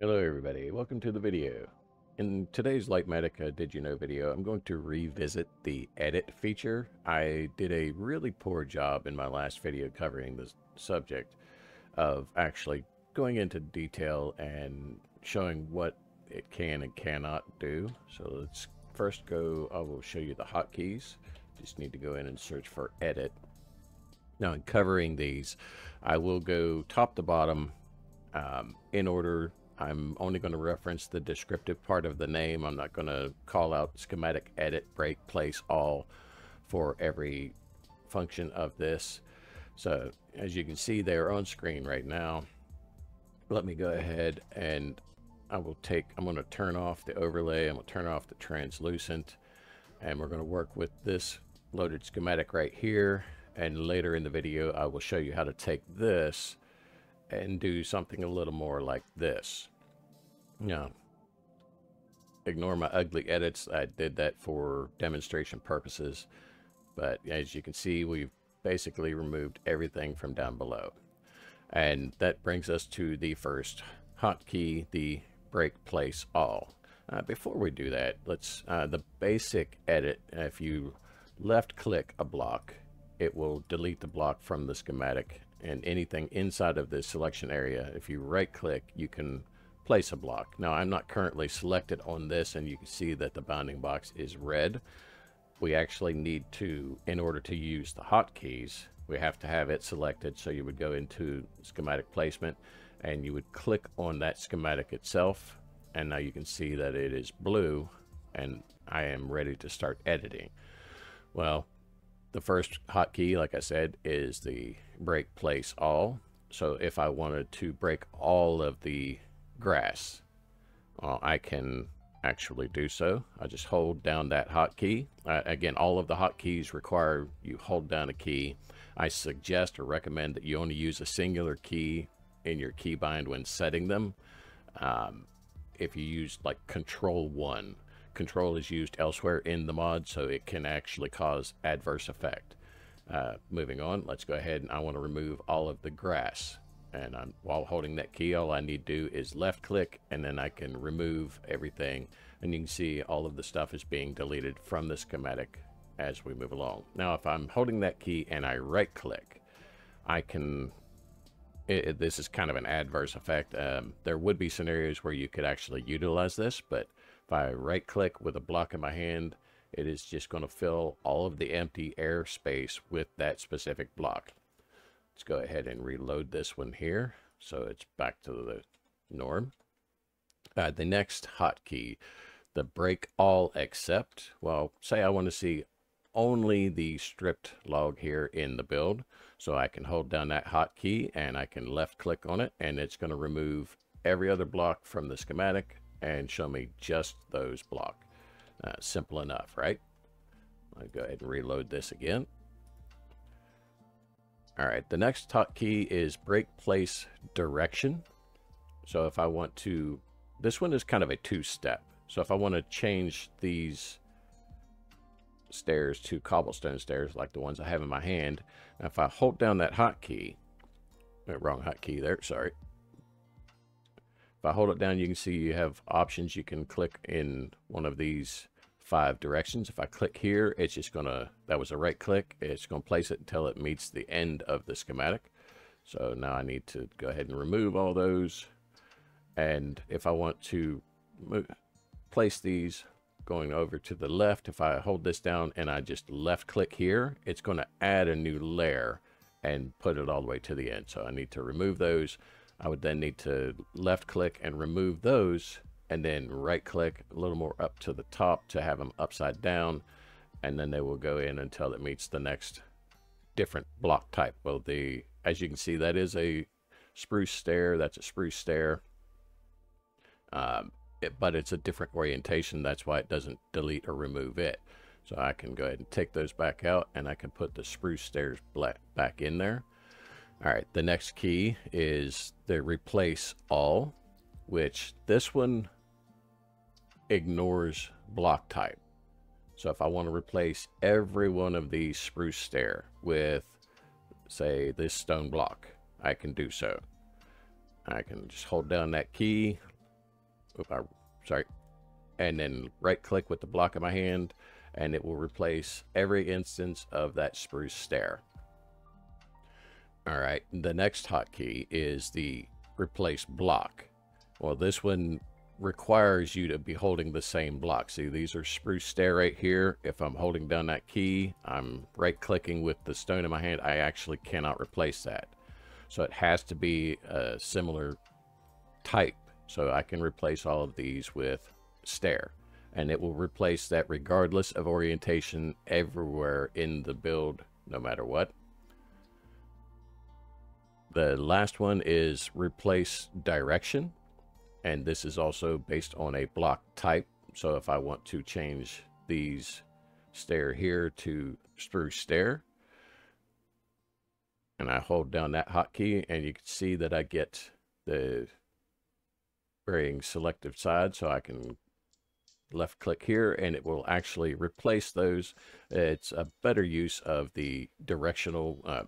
Hello everybody, welcome to the video. In today's Litematica Did You Know video, I'm going to revisit the edit feature. I did a really poor job in my last video covering this subject of actually going into detail and showing what it can and cannot do. So let's first go, I will show you the hotkeys. Just need to go in and search for edit. Now in covering these, I will go top to bottom um, in order I'm only going to reference the descriptive part of the name. I'm not going to call out schematic edit, break, place, all for every function of this. So as you can see, they're on screen right now. Let me go ahead and I will take, I'm going to turn off the overlay. I'm going to turn off the translucent and we're going to work with this loaded schematic right here. And later in the video, I will show you how to take this and do something a little more like this. Yeah. Ignore my ugly edits. I did that for demonstration purposes. But as you can see, we've basically removed everything from down below. And that brings us to the first hotkey, the break place all. Uh, before we do that, let's uh, the basic edit. If you left click a block, it will delete the block from the schematic and anything inside of the selection area. If you right click, you can place a block. Now I'm not currently selected on this and you can see that the bounding box is red. We actually need to, in order to use the hotkeys, we have to have it selected. So you would go into schematic placement and you would click on that schematic itself. And now you can see that it is blue and I am ready to start editing. Well, the first hotkey, like I said, is the break place all. So if I wanted to break all of the grass, well, I can actually do so. I just hold down that hotkey. Uh, again, all of the hotkeys require you hold down a key. I suggest or recommend that you only use a singular key in your keybind when setting them. Um, if you use like control one, control is used elsewhere in the mod, so it can actually cause adverse effect. Uh, moving on, let's go ahead and I want to remove all of the grass. And I'm, while holding that key, all I need to do is left click and then I can remove everything. And you can see all of the stuff is being deleted from the schematic as we move along. Now, if I'm holding that key and I right click, I can, it, it, this is kind of an adverse effect. Um, there would be scenarios where you could actually utilize this, but if I right click with a block in my hand, it is just going to fill all of the empty air space with that specific block. Let's go ahead and reload this one here. So it's back to the norm. Uh, the next hotkey, the break all except. Well, say I want to see only the stripped log here in the build. So I can hold down that hotkey and I can left click on it and it's going to remove every other block from the schematic and show me just those block. Uh, simple enough, right? I'll go ahead and reload this again. All right, the next hotkey is break place direction. So if I want to, this one is kind of a two-step. So if I want to change these stairs to cobblestone stairs like the ones I have in my hand, if I hold down that hotkey, uh, wrong hotkey there, sorry. If I hold it down, you can see you have options. You can click in one of these five directions. If I click here, it's just to, that was a right click. It's to place it until it meets the end of the schematic. So now I need to go ahead and remove all those. And if I want to place these going over to the left, if I hold this down and I just left click here, it's to add a new layer and put it all the way to the end. So I need to remove those. I would then need to left click and remove those and then right click a little more up to the top to have them upside down and then they will go in until it meets the next different block type. Well, the as you can see, that is a spruce stair. That's a spruce stair. Um, it, but it's a different orientation. That's why it doesn't delete or remove it. So I can go ahead and take those back out and I can put the spruce stairs back in there. All right, the next key is the replace all, which this one ignores block type. So if I want to replace every one of these spruce stair with, say, this stone block, I can do so. I can just hold down that key, I, sorry, and then right click with the block in my hand and it will replace every instance of that spruce stair. All right, the next hotkey is the replace block. Well, this one requires you to be holding the same block. See, these are spruce stair right here. If I'm holding down that key, I'm right clicking with the stone in my hand. I actually cannot replace that. So it has to be a similar type. So I can replace all of these with stair. And it will replace that regardless of orientation everywhere in the build, no matter what. The last one is replace direction and this is also based on a block type. So if I want to change these stair here to spruce stair, and I hold down that hotkey, and you can see that I get the varying selective side, so I can left click here and it will actually replace those. It's a better use of the directional uh,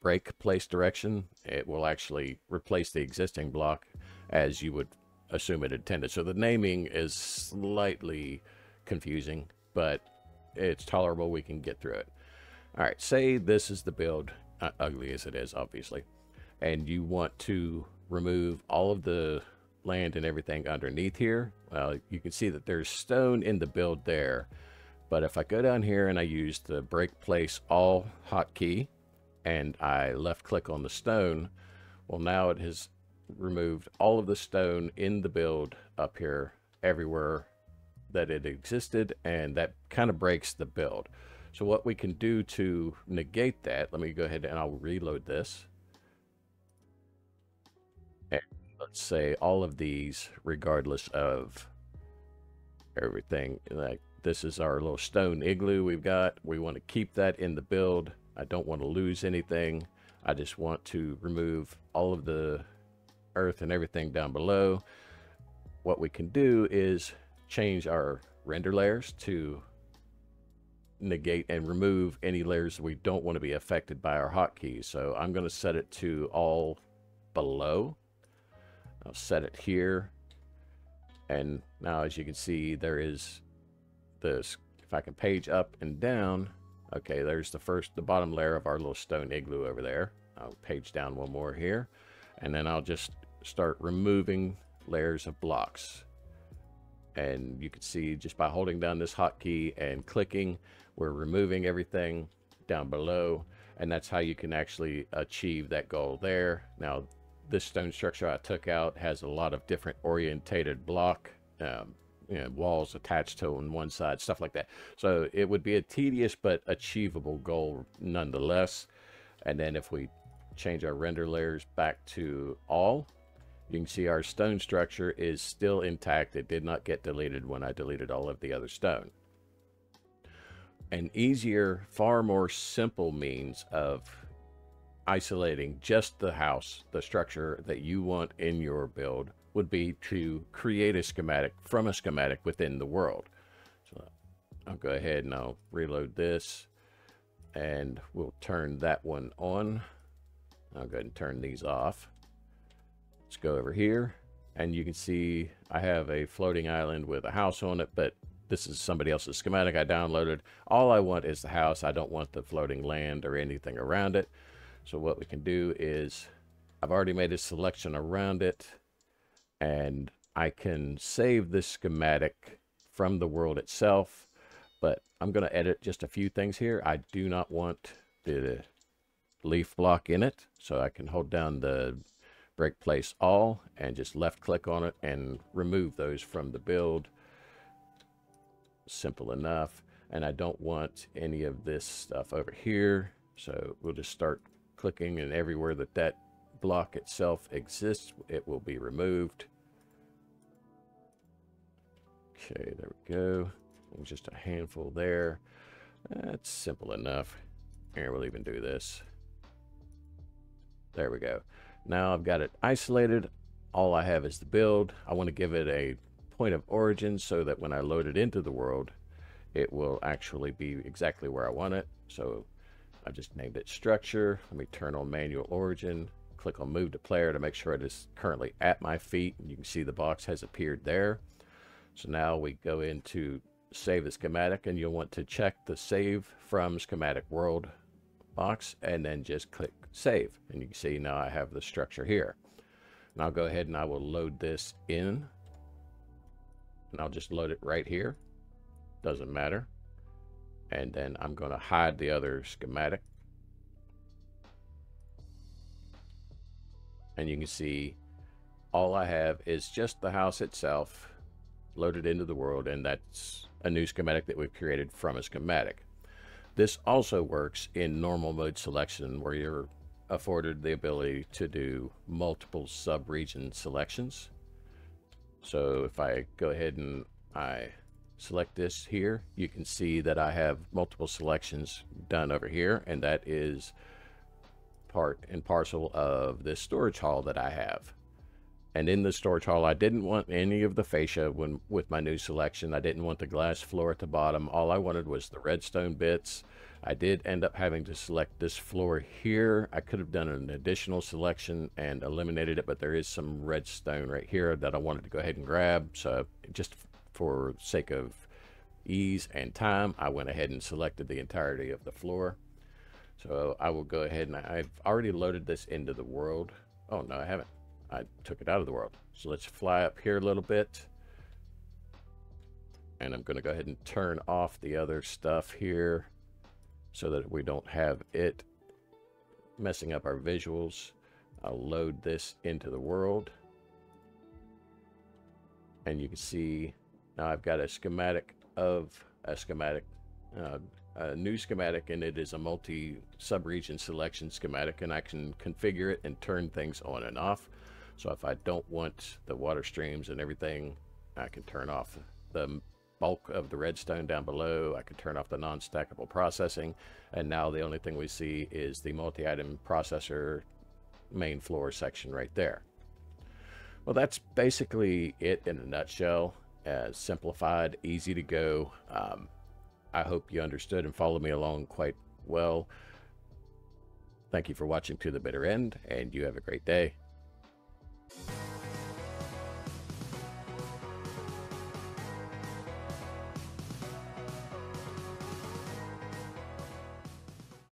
break place direction. It will actually replace the existing block as you would assume it intended. So the naming is slightly confusing, but it's tolerable. We can get through it. All right, say this is the build, uh, ugly as it is, obviously, and you want to remove all of the land and everything underneath here. Well, you can see that there's stone in the build there, but if I go down here and I use the break place all hotkey and I left click on the stone, well, now it has removed all of the stone in the build up here everywhere that it existed and that kind of breaks the build. So what we can do to negate that, let me go ahead and I'll reload this. And let's say all of these, regardless of everything, like this is our little stone igloo we've got. We want to keep that in the build. I don't want to lose anything. I just want to remove all of the earth and everything down below. What we can do is change our render layers to negate and remove any layers we don't want to be affected by our hotkeys. So I'm going to set it to all below. I'll set it here. And now as you can see, there is this, if I can page up and down, okay, there's the first, the bottom layer of our little stone igloo over there. I'll page down one more here. And then I'll just start removing layers of blocks. And you can see just by holding down this hotkey and clicking, we're removing everything down below. And that's how you can actually achieve that goal there. Now, this stone structure I took out has a lot of different orientated block um, you know, walls attached to on one side, stuff like that. So it would be a tedious but achievable goal nonetheless. And then if we change our render layers back to all, you can see our stone structure is still intact. It did not get deleted when I deleted all of the other stone. An easier, far more simple means of isolating just the house, the structure that you want in your build would be to create a schematic from a schematic within the world. So I'll go ahead and I'll reload this and we'll turn that one on. I'll go ahead and turn these off. Let's go over here and you can see I have a floating island with a house on it, but this is somebody else's schematic I downloaded. All I want is the house. I don't want the floating land or anything around it. So what we can do is I've already made a selection around it and I can save this schematic from the world itself, but I'm going to edit just a few things here. I do not want the leaf block in it, so I can hold down the break place all and just left click on it and remove those from the build. Simple enough. And I don't want any of this stuff over here. So we'll just start clicking and everywhere that that block itself exists, it will be removed. Okay, there we go. Just a handful there. That's simple enough. Here, we'll even do this. There we go. Now I've got it isolated. All I have is the build. I want to give it a point of origin so that when I load it into the world, it will actually be exactly where I want it. So I just named it structure. Let me turn on manual origin, click on move to player to make sure it is currently at my feet. You can see the box has appeared there. So now we go into save the schematic and you'll want to check the save from schematic world box and then just click save. And you can see now I have the structure here. And I'll go ahead and I will load this in. And I'll just load it right here. Doesn't matter. And then I'm going to hide the other schematic. And you can see all I have is just the house itself loaded into the world. And that's a new schematic that we've created from a schematic. This also works in normal mode selection where you're afforded the ability to do multiple sub-region selections. So if I go ahead and I select this here, you can see that I have multiple selections done over here, and that is part and parcel of this storage hall that I have. And in the storage hall, I didn't want any of the fascia when with my new selection. I didn't want the glass floor at the bottom. All I wanted was the redstone bits. I did end up having to select this floor here. I could have done an additional selection and eliminated it, but there is some redstone right here that I wanted to go ahead and grab. So just for sake of ease and time, I went ahead and selected the entirety of the floor. So I will go ahead and I've already loaded this into the world. Oh, no, I haven't. I took it out of the world. So let's fly up here a little bit. And I'm going to go ahead and turn off the other stuff here so that we don't have it messing up our visuals. I'll load this into the world. And you can see now I've got a schematic of a schematic, uh, a new schematic, and it is a multi sub-region selection schematic, and I can configure it and turn things on and off. So if I don't want the water streams and everything, I can turn off the bulk of the redstone down below. I can turn off the non-stackable processing. And now the only thing we see is the multi-item processor main floor section right there. Well, that's basically it in a nutshell. As simplified, easy to go. Um, I hope you understood and followed me along quite well. Thank you for watching to the bitter end, and you have a great day.